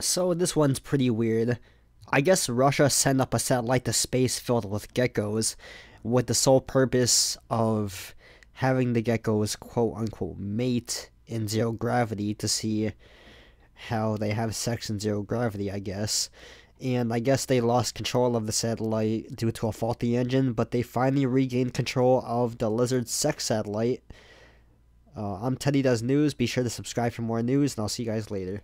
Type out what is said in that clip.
So this one's pretty weird. I guess Russia sent up a satellite to space filled with geckos with the sole purpose of having the geckos quote unquote mate in zero gravity to see how they have sex in zero gravity, I guess. And I guess they lost control of the satellite due to a faulty engine, but they finally regained control of the Lizard sex satellite. Uh, I'm Teddy Does News. Be sure to subscribe for more news, and I'll see you guys later.